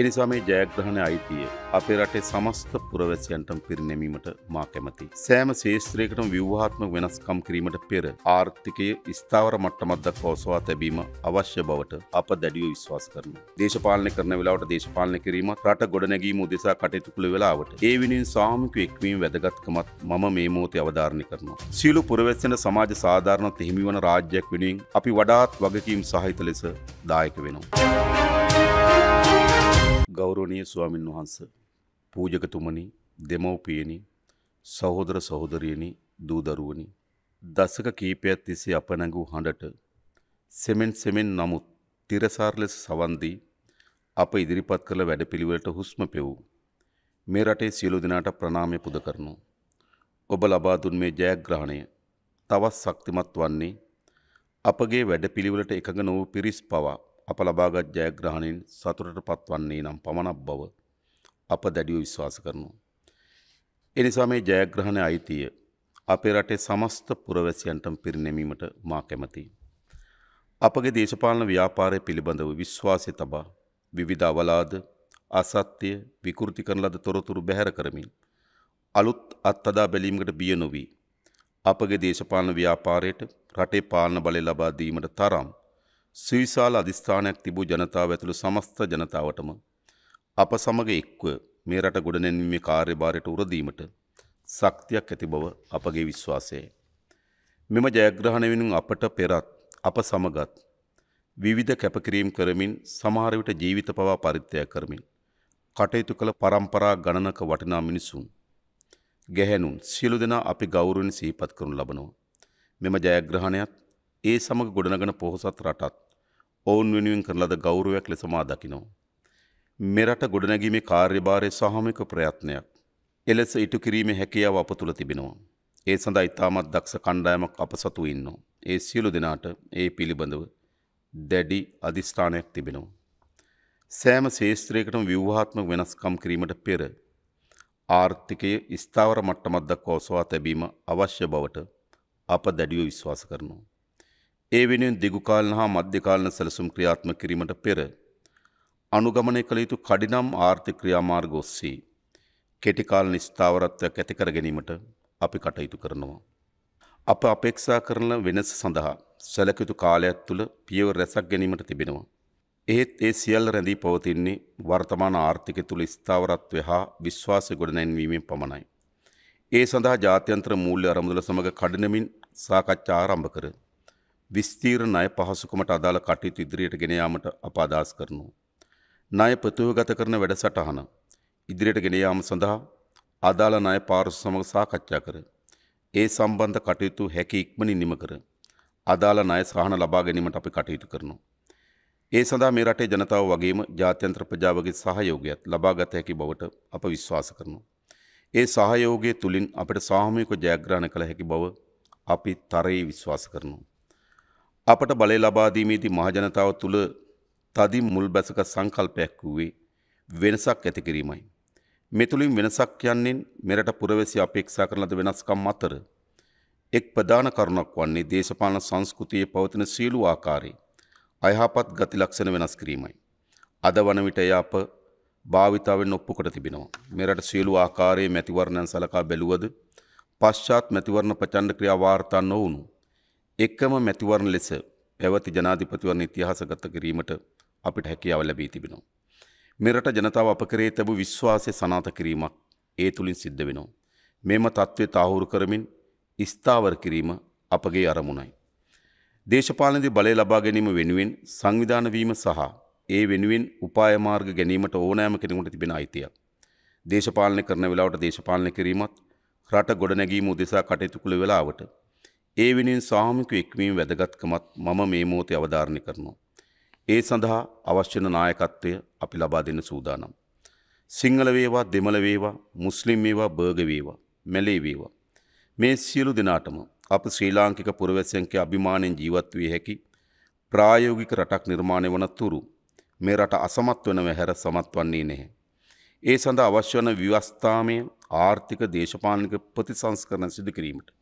එනිසා මේ ජයග්‍රහණ අයිතිය අපේ රටේ සමස්ත පුරවැසියන්ටම පිරිනැමීමට මා කැමති. සෑම ශේෂත්‍රයකටම විව්හාත්ම වෙනස්කම් කිරීමට පෙර ආර්ථිකය ස්ථාවර මට්ටමත්දක් පවසවා තැබීම අවශ්‍ය බවට අප දැඩියෝ විශ්වාස කරන. දේශපාලන කරන වෙලාවට දේශපාලන කිරීම රට ගොඩනැගීම උදෙසා කටයුතු කළ වෙලාවට ඒ විනින් සාමික එක්වීම වැදගත්කමත් මම මේ මෝතය අවධාරණය කරනවා. සියලු පුරවැස්සෙන සමාජ සාධාරණත් හිමිවන රාජ්‍යයක් වෙනුවෙන් අපි වඩාත් වගකීම් සහිත ලෙස දායක වෙනවා. ගෞරවනීය ස්වාමින් වහන්ස පූජකතුමනි දෙමව්පියනි සහෝදර සහෝදරියනි දූදරුවනි දසක කීපයක් තිස්සේ අප නැඟූ හඬට සෙමෙන් සෙමෙන් නමුත් තිරසාර ලෙස සවන්දී අප ඉදිරිපත් කළ වැඩපිළිවෙලට හුස්ම පෙවූ මේ රටේ සියලු දෙනාට ප්‍රණාමය පුද කරනු. ඔබ ලබා දුන් මේ ජයග්‍රහණය තවත් ශක්තිමත් වන්නේ අපගේ වැඩපිළිවෙලට එකඟ නොවූ පිරිස් පවා අප ලබාගත් ජයග්‍රහණයෙන් සතුටට පත්වන්නේ නම් පමණක් බව අප දැඩිව විශ්වාස කරනු. එනිසා මේ ජයග්‍රහණ අයිතිය අපේ රටේ සමස්ත පුරවැසියන්ටම පිරිනැමීමට මා කැමති. අපගේ දේශපාලන ව්‍යාපාරය පිළිබඳව විශ්වාසය තබා විවිධ අවලාද අසත්‍යය විකෘති කරන ලද තොරතුරු බැහැර කරමින් අලුත් අත්අදා බැලීමකට බිය නොවී අපගේ දේශපාලන ව්‍යාපාරයට රටේ පාලන බලය ලබා දීමට තරම් සුවිශාල අධිස්ථානයක් තිබූ ජනතාව ඇතුළු සමස්ත ජනතාවටම අප සමග එක්ව මේ රට ගොඩනැන්වීමේ කාර්යභාරයට උරදීමට ශක්තියක් ඇති බව අපගේ විශ්වාසයයි. මෙම ජයග්‍රහණ වෙනුන් අපට පෙරත් අප සමගත් විවිධ කැපකිරීම් කරමින් සමහර විට ජීවිත පවා පරිත්‍යාග කරමින් කටයුතු කළ පරම්පරා ගණනක වටිනා මිනිසුන් ගැහැණුන් සියලු දෙනා අපි ගෞරවයෙන් සිහිපත් කරනු ලබනවා. මෙම ජයග්‍රහණයත් ඒ සමග ගොඩනගන පොහොසත් රටත් ඔවුන් වෙනුවෙන් කරන ලද ගෞරවයක් ලෙස මා දකිනවා. මෙරට ගොඩනැගීමේ කාර්යභාරය සාමූහික ප්‍රයත්නයක්. එලෙස ඉටු කිරීමේ හැකියාව අප තුළ තිබෙනවා. ඒ සඳහා ඉතාමත් දක්ෂ කණ්ඩායමක් අප සතු ඉන්නවා. ඒ සියලු දෙනාට ඒ පිළිබඳව දැඩි අධිෂ්ඨානයක් තිබෙනවා. සෑම ශේෂත්‍රයකටම ව්‍යවහාත්මක වෙනස්කම් කිරීමට පෙර ආර්ථිකය ස්ථාවර මට්ටමක් දක්වා ඔසවා තැබීම අවශ්‍ය බවට අප දැඩිව විශ්වාස කරනවා. ඒ වෙනුවෙන් දිගුකාලන හා මධ්‍යකාලන සැලසුම් ක්‍රියාත්මක කිරීමට පෙර අනුගමනය කළ යුතු කඩිනම් ආර්ථික ක්‍රියාමාර්ග ඔස්සේ කෙටිකාලන ස්ථාවරත්වයක් ඇති කර ගැනීමට අපි කටයුතු කරනවා. අප අපේක්ෂා කරන වෙනස සඳහා සැලකයුතු කාලයක් තුළ පියවර රැසක් ගැනීමට තිබෙනවා. එහෙත් ඒ සියල්ල රැඳී පවතින්නේ වර්තමාන ආර්ථික තුළ ස්ථාවරත්වය හා විශ්වාසය ගොඩනැන්වීමෙන් පමණයි. ඒ සඳහා ජාත්‍යන්ත්‍ර මූල්‍ය අරමුදල සමඟ කඩනමින් සාකච්ඡා ආරම්භ කර. විස්තීර ණය පහසුකමට අදාළ කටයුතු ඉදිරියට ගෙන යාමට අප අදහස් කරනවා. ණය ප්‍රතිවගත කරන වැඩසටහන ඉදිරියට ගෙන යාම සඳහා අදාළ ණය පාර්ශ්ව සමග සාකච්ඡා කර ඒ සම්බන්ධ කටයුතු හැකි ඉක්මනින් නිම කර අදාළ ණය සහන ලබා ගැනීමට අපි කටයුතු කරනවා. ඒ සඳහා මේ රටේ ජනතාව වගේම ජාත්‍යන්ත්‍ර ප්‍රජාවගේ සහයෝගයත් ලබාගත හැකි බවට අප විශ්වාස කරනවා. ඒ සහයෝගය තුළින් අපට සාමයක ජයග්‍රහණ කළ හැකි බව අපි තරයේ විශ්වාස කරනවා. අපට බලය ලබාදීමේදී මහජනතාව තුළ තදින් මුල් බැසක සංකල්පයක් වූවේ වෙනසක් ඇති කිරීමයි. මෙතුළින් වෙනසක් යන්නෙන් මෙරට පුරවැසි අපේක්ෂා කරන ලද වෙනස්කම් අතර එක් ප්‍රධාන කරුණක් වන්නේ දේශපාලන සංස්කෘතියේ පවතින සියලු ආකාරයේ අයහපත් ගති ලක්ෂණ වෙනස් කිරීමයි. අද වන විට එය අප භාවිතාවෙන් ඔප්පු කොට තිබෙනවා. මෙරට සියලු ආකාරයේ මැතිවරණයන් සලකා බැලුවද පශ්චාත් මැතිවරණ ප්‍රචණ්ඩ ක්‍රියා වාර්තා නොවුණු එක්කම මැතිවරණ ලෙස පැවති ජනාධිපතිවරණ ඉතිහාසගත කිරීමට අපිට හැකියාව ලැබී තිබෙනවා. මෙරට ජනතාව අප කරේ තැබූ විශ්වාසය සනාත කිරීමක් ඒ තුළින් සිද්ධ වෙනවා. මෙම තත්ත්වය තාහුරු කරමින් ස්ථාවර කිරීම අපගේ අරමුණයි. දේශපාලනදී බලය ලබා ගැනීම වෙනුවෙන් සංවිධාන වීම සහ ඒ වෙනුවෙන් උපායමාර්ග ගැනීමට ඕනෑම කෙනෙකුට තිබෙන අයිතියක්. දේශපාලනය කරන වෙලාවට දේශපාලනය කිරීමත් රට ගොඩනැගීම උදෙසා කටයුතු කළ වෙලාවට ඒ වෙනුවෙන් සාමික එක්වීම වැදගත්කමත් මම මේ මොහොතේ අවධාරණය කරනවා. ඒ සඳහා අවශ්‍ය වන නායකත්වය අපි ලබා දෙන්න සූදානම්. සිංහල වේවා දෙමළ වේවා මුස්ලිම් වේවා බර්ග වේවා මැලේ වේවා. මේ සියලු දෙනාටම අප ශ්‍රී ලාංකික පුරවැසියන්ගේ අභිමානයෙන් ජීවත් විය හැකි ප්‍රායෝගික රටක් නිර්මාණය වන තුරු මේ රට අසමත් වනව හැර සමත් වන්නේ නැහැ. ඒ සඳහා අවශ්‍ය වන ව්‍යවස්ථාමය ආර්ථික දේශපාලනික ප්‍රතිසංස්කරණ සිදු කිරීමට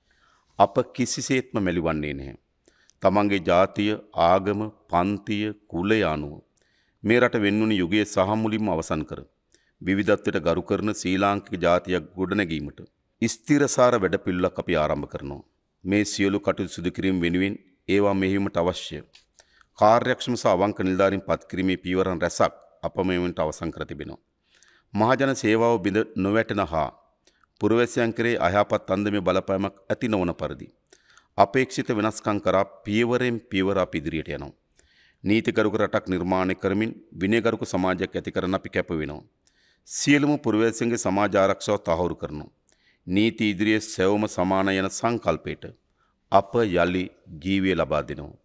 අප කිසිසේත්ම මැලිවන්නේ නැහැ. තමන්ගේ ජාතිය ආගම පන්තිය කුලය අනුව මේ රට වෙන්වුණු යුගයේ සහ මුලින්ම අවසන් කර විවිධත්වයට ගරු කරන ශ්‍රී ලාංකික ජාතියක් ගොඩනැගීමට ස්ථිරසාර වැඩපිළිවෙලක් අපි ආරම්භ කරනවා. මේ සියලු කටයුතු සිදු කිරීම වෙනුවෙන් ඒවා මෙහිවීමට අවශ්‍ය කාර්යක්ෂම සහ අවංක නිලධාරීන් පත් කිරීමේ පියවරන් රැසක් අප මෙවන්ට අවසන් කර තිබෙනවා. මහජන සේවාව බිඳ නොවැටෙන හා පුරවැසියන් කරේ අයහපත් අන්දමේ බලපෑමක් ඇති නොවන පරිදි. අපේක්ෂිත වෙනස්කම් කරා පියවරෙන් පියවර අපි ඉදිරියට යනවා. නීතිකරුක රටක් නිර්මාණය කරමින් විනයගරුක සමාජයක් ඇති කරන අපි කැප වෙනවා. සියලුම පුරවැසියන්ගේ සමාජ ආරක්ෂාව තහවුරු කරනවා. නීති ඉදිරියේ සැවම සමාන යන සංකල්පයට අප යළි ජීවය ලබා දෙනවා.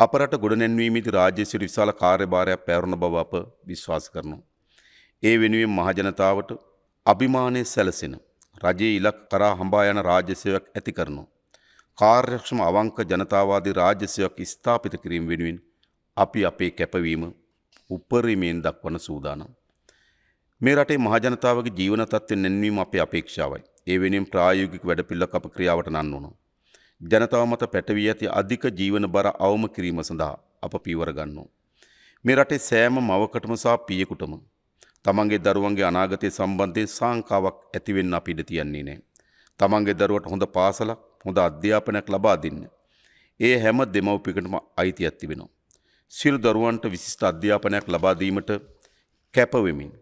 අපරට ගොඩනැන්වීමේදී රාජ්‍ය සිට විශාල කාර්යභාරයක් පැවරුණ බව අප විශ්වාස කරනවා. ඒ වෙනුවෙන් මහජනතාවට අභිමානය සැලසෙන රජයේ ඉලක් කරා හඹා යන රාජ්‍ය සේවයක් ඇති කරනවා. කාර්යක්ෂම අවංක ජනතාවාදී රාජ්‍ය සේවයක් ස්ථාපිත කිරීම වෙනුවෙන් අපි අපේ කැපවීම උපරිමයෙන් දක්වන සූදානම්. මේ රටේ මහජනතාවගේ ජීවන තත්ත්වය නැන්වීම අපේ අපේක්ෂාවයි. ඒ වෙනුවෙන් ප්‍රායෝගික වැඩපිළිවෙලක් අප ක්‍රියාවට නන්වනවා. ජනතාව මත පැටවී ඇති අධික ජීවන බර අවම කිරීම සඳහා අප පියවර ගන්නවා. මේ රටේ සෑම මවකටම සහ පියෙකුටම තමන්ගේ දරුවන්ගේ අනාගතය සම්බන්ධයෙන් සංකාවක් ඇතිවෙන්න අපි ඉඩ තියන්නේ නෑ. තමන්ගේ දරුවට හොඳ පාසලක් හොඳ අධ්‍යාපනයක් ලබා දෙන්න. ඒ හැම දෙමව්පිකටම අයිති ඇත්ති වෙනවා. සියලු දරුවන්ට විශිෂ්ට අධ්‍යාපනයක් ලබා දීමට කැපවෙමින්.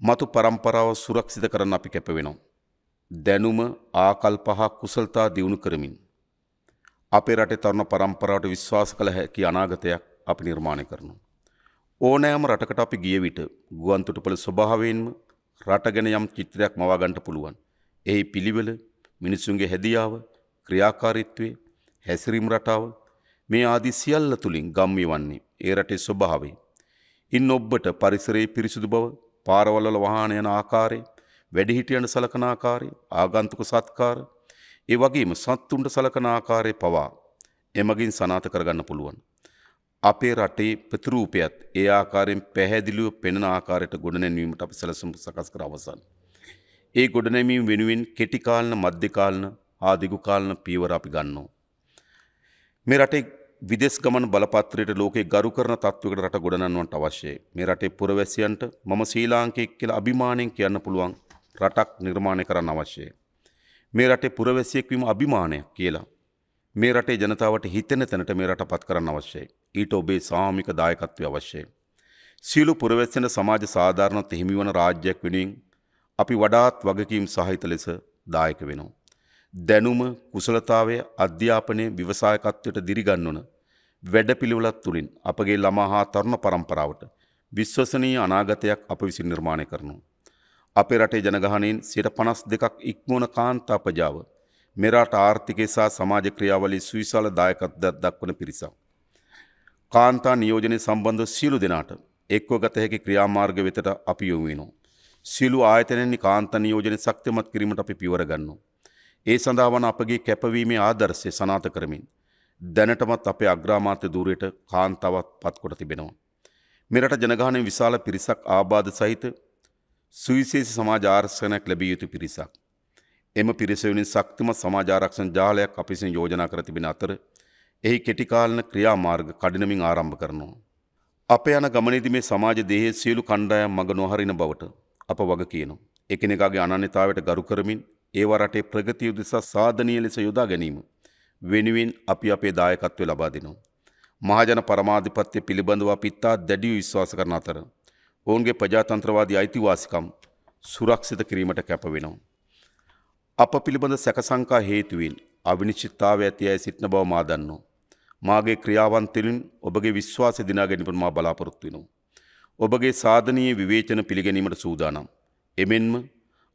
මතු පරම්පරාව සුරක්ෂිත කරන්න අපි කැප වෙනවා. දැනුම ආකල්ප හා කුසල්තා දියුණු කරමින්. අපේ රටේ තරුණ පරම්පරාවට විශ්වාස කළ හැකි අනාගතයක් අපි නිර්මාණය කරනවා. ඕනෑම රටකට අපි ගිය විට ගුවන්තොටුපළ ස්වභාවයෙන්ම රට ගැන යම් චිත්‍රයක් මවාගන්ට පුළුවන්. එහි පිළිවෙල මිනිසුන්ගේ හැදියාව ක්‍රියාකාරිත්වය හැසිරීම් රටාව මේ ආදි සියල්ල තුළින් ගම්ය වන්නේ ඒ රටේ ස්වභාවය. ඉන් ඔබ්බට පරිසරයේ පිරිසුදු බව පාරවල්වල වාහන යන ආකාරය වැඩිහිටියන්ට සලකන ආකාරය ආගන්තුක සත්කාර ඒ වගේම සත්තුන්ට සලකන ආකාරය පවා එමගින් සනාත කරගන්න පුළුවන්. අපේ රටේ ප්‍රතිරූපයත් ඒ ආකාරයෙන් පැහැදිලිව පෙනෙන ආකාරයට ගොඩනැන්වීමට අපි සැලසුම් සකස් කර අවසන්. ඒ ගොඩනැමීම වෙනුවෙන් කෙටිකාලන මධ්‍යකාලන ආදිගුකාලන පියවර අපි ගන්නවා. මේ රටේ විදෙස් ගමන් බලපත්‍රයට ලෝකේ ගරු කරන තත්ත්වයකට රට ගොඩනන්වන්නට අවශ්‍යයි. මේ රටේ පුරවැසියන්ට මම ශ්‍රී ලාංකිකයෙක් කියලා අභිමාණයෙන් කියන්න පුළුවන් රටක් නිර්මාණය කරන්න අවශ්‍යයි. මේ රටේ පුරවැසියෙක් වීම අභිමානයක් කියලා. මේ රටේ ජනතාවට හිතෙන තැනට මේ රට පත් කරන්න අවශ්‍යයි. ඊට ඔබේ සාමික දායකත්වය අවශ්‍යයි. සියලු පුරවැස්සෙන සමාජ සාධාරණත් හිමිවන රාජ්‍යයක් වෙනුවෙන් අපි වඩාත් වගකීම් සහිත ලෙස දායක වෙනවා. දැනුම කුසලතාවය අධ්‍යාපනය විවසායකත්වයට දිරිගන්වන වැඩපිළිවෙලත් තුළින් අපගේ ළමා හා තරුණ පරම්පරාවට විශ්වසනීය අනාගතයක් අප විසින් නිර්මාණය කරනවා. අපේ රටේ ජනගහනයෙන් සියට පනස් දෙකක් ඉක්මුණ කාන්තා ප්‍රජාව මෙරට ආර්ථිකය සහ සමාජ ක්‍රියාවලි සුවිශාල දායකත්වයක් දක්වන පිරිසක්. කාන්තා නියෝජනය සම්බන්ධ සියලු දෙනාට එක්ව ගත හැකි ක්‍රියාමාර්ග වෙතට අපි යොමු වෙනවා. සියලු ආයතනයන්හි කාන්තා නියෝජනය ශක්තිමත් කිරීමට අපි පියවර ගන්නවා. ඒ සඳහා වන අපගේ කැපවීමේ ආදර්ශය සනාත කරමින් දැනටමත් අපේ අග්‍රාමාත්‍ය ධූරයට කාන්තාවත් පත්කොට තිබෙනවා. මෙරට ජනගහනය විශාල පිරිසක් ආබාධ සහිත සුවිශේෂ සමාජ ආරක්ෂණයක් ලැබිය යුතු පිරිසක්. එම පිරිසවනින් ශක්තිමත් සමාජාරක්ෂණ ජාලයක් අපිසින් යෝජනා කර තිබෙන අතර එහි කෙටිකාලන ක්‍රියාමාර්ග කඩිනමින් ආරම්භ කරනවා. අප යන ගමනේදී මේ සමාජ දේහයේ සියලු කණ්ඩායම් මඟ නොහරින බවට අප වග කියනවා. එකිනෙකාගේ අනන්‍යතාවයට ගරු කරමින් ඒව රටේ ප්‍රගතිය උදෙසා සාධනීය ලෙස යොදා ගැනීම වෙනුවෙන් අපි අපේ දායකත්වය ලබා දෙනවා. මහජන පරමාධිපත්‍ය පිළිබඳව අපිත්තා දැඩිව විශ්වාස කරන අතර ඔවුන්ගේ ප්‍රජාතන්ත්‍රවාදී අයිතිවාසිකම් සුරක්ෂිත කිරීමට කැප වෙනවා. අප පිළිබඳ සැකසංකා හේතුවෙන් අවිනිශ්චිත්තාව ඇති අය සිටින බව මා දන්නවා. මාගේ ක්‍රියාවන් තුළින් ඔබගේ විශ්වාසය දිනා ගැනීමට මා බලාපොරොත්තු වෙනවා. ඔබගේ සාධනීය විවේචන පිළිගැනීමට සූදානම්. එමෙන්ම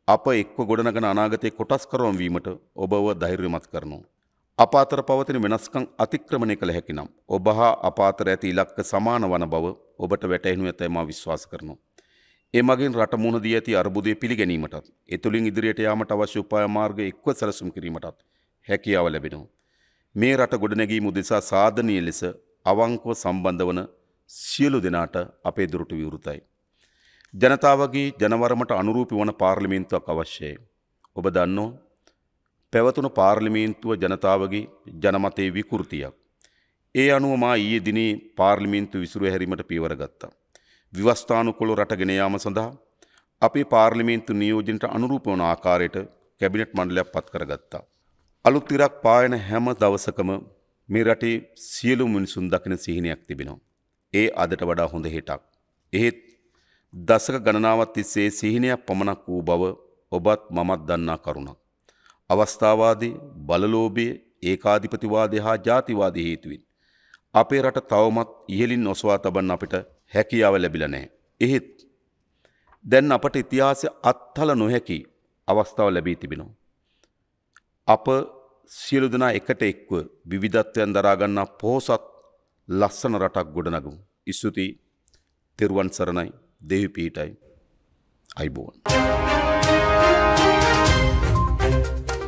අප එක්ව ගොඩනගන අනාගතයේ කොටස් කරවම් වීමට ඔබව ධෛර්යමත් කරනවා. අප අතර පවතින වෙනස්කම් අතික්‍රමණය කළ හැකි නම් ඔබ හා අප අතර ඇති ඉලක්ක සමාන වන බව ඔබට වැටහෙනු ඇතැයි මා විශ්වාස කරනවා. එමගින් රට මුහුණ දී ඇති අර්බුදය පිළිගැනීමටත් එතුළින් ඉදිරියට යාමට අවශ්‍ය උපාය මාර්ග එක්ව සැලසුම් කිරීමටත් හැකියාව ලැබෙනවා. මේ රට ගොඩනැගීම උදෙසා සාධනීය ලෙස අවංකව සම්බන්ධ වන සියලු දෙනාට අපේ දුරට විවෘතයි. ජනතාවගේ ජනවරමට අනුරූපි වන පාර්ලිමේන්තුවක් අවශ්‍යයි. ඔබ දන්නෝ පැවතුණු පාර්ලිමේන්තුව ජනතාවගේ ජනමතයේ විකෘතියක්. ඒ අනුව මා ඊයේ දිනේ පාර්ලිමේන්තු විසුරුව හැරීමට පියවර ගත්තා. විවස්ථානුකොළ රටගෙන යාම සඳහා අපේ පාර්ලිමේන්තු නියෝජනට අනුරූප වන ආකාරයට කැබිනට් මණ්ඩලයක් පත් කරගත්තා. අලුත් ඉරක් පායන හැම දවසකම මේ රටේ සියලු මිනිසුන් දකින සිහිනයක් තිබෙනවා. ඒ අදට වඩා හොඳ හෙටක්. එහෙත් දසක ගණනාවත් තිස්සේ සිහිනයක් පමණක් වූ බව ඔබත් මමත් දන්නා කරුණක්. අවස්ථාවාදී බලලෝබය ඒකාධිපතිවාදය හා ජාතිවාදී හේතුවෙන්. අපේ රට තවමත් ඉහලින් නොස්වා තබන්න අපිට හැකියාව ලැබිල නෑ. එහෙත් දැන් අපට ඉතිහාසය අත්හල නොහැකි අවස්ථාව ලැබී තිබෙනවා. අප සියලු දෙනා එකට එක්ව විවිධත්වයන් දරාගන්නා පෝසත් ලස්සන රටක් ගොඩනගමු. ඉස්තුති තෙරුවන් සරණයි දෙවි පීටයි අයිබෝන්.